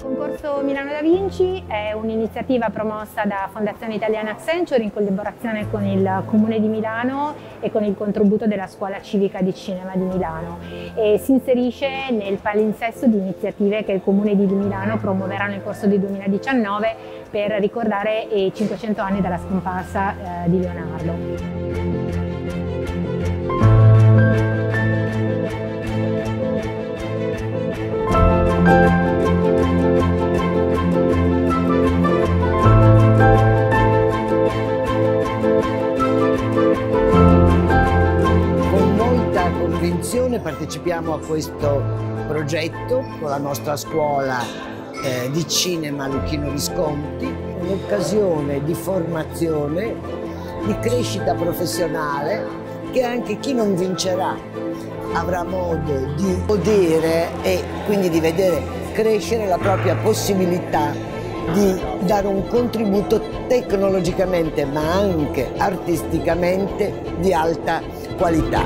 Concorso Milano da Vinci è un'iniziativa promossa da Fondazione Italiana Accenture in collaborazione con il Comune di Milano e con il contributo della Scuola Civica di Cinema di Milano e si inserisce nel palinsesto di iniziative che il Comune di Milano promuoverà nel corso del 2019 per ricordare i 500 anni dalla scomparsa eh, di Leonardo. Convinzione partecipiamo a questo progetto con la nostra scuola eh, di cinema Lucchino Visconti, un'occasione di formazione, di crescita professionale che anche chi non vincerà avrà modo di godere e quindi di vedere crescere la propria possibilità di dare un contributo tecnologicamente ma anche artisticamente di alta qualità.